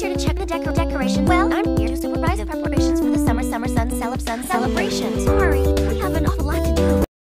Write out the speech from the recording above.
here to check the decor decoration. Well, I'm here to supervise the preparations for the summer summer sun celeb sun celebration. Sorry.